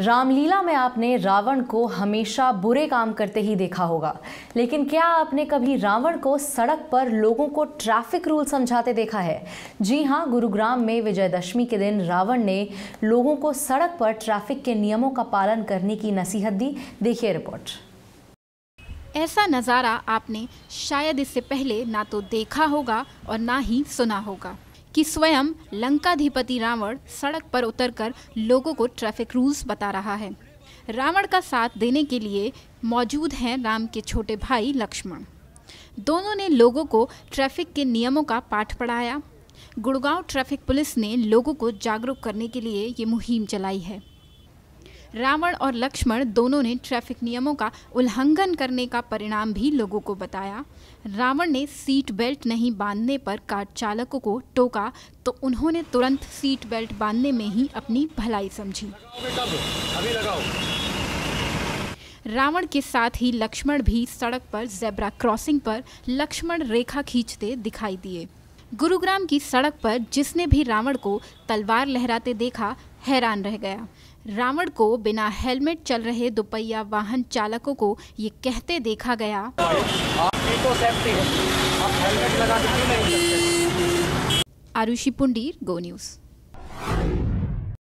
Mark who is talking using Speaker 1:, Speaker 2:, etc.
Speaker 1: रामलीला में आपने रावण को हमेशा बुरे काम करते ही देखा होगा। लेकिन क्या आपने कभी रावण को सड़क पर लोगों को ट्रैफ़िक रूल समझाते देखा है? जी हाँ गुरुग्राम में विजयदशमी के दिन रावण ने लोगों को सड़क पर ट्रैफ़िक के नियमों का पालन करने की नसीहत दी। देखिए रिपोर्ट।
Speaker 2: ऐसा नज़ारा आपने शायद इससे पहले ना तो देखा होगा और ना ही सुना होगा। कि स्वयं लंकाधिपति रावण सड़क पर उतरकर लोगों को ट्रैफ़िक रूल्स बता रहा है। रावण का साथ देने के लिए मौजूद हैं राम के छोटे भाई लक्ष्मण। दोनों ने लोगों को ट्रैफ़िक के नियमों का पाठ पढ़ाया। गुड़गांव ट्रैफ़िक पुलिस ने लोगों को जागरूक करने के लिए ये मुहिम चलाई है। रावण और लक्ष्मण दोनों ने ट्रैफ़िक नियमों का उल्लंघन करने का परिणाम भी लोगों को बताया। रावण ने सीट बेल्ट नहीं बांधने पर कार चालकों को टोका तो उन्होंने तुरंत सीट बेल्ट बांधने में ही अपनी भलाई समझी। रावण के साथ ही लक्ष्मण भी सड़क पर जेब्रा क्रॉसिंग पर लक्ष्मण रेखा खींचते दिखाई दिए। गुरुग्राम की सड़क पर जिसने भी रावण को तलवार लहराते देखा, हैरान रह गया। रावण को बिना हेलमेट चल रहे दोपहिया वाहन चालकों को ये कहते देखा गया। Arushi Pundir, go news.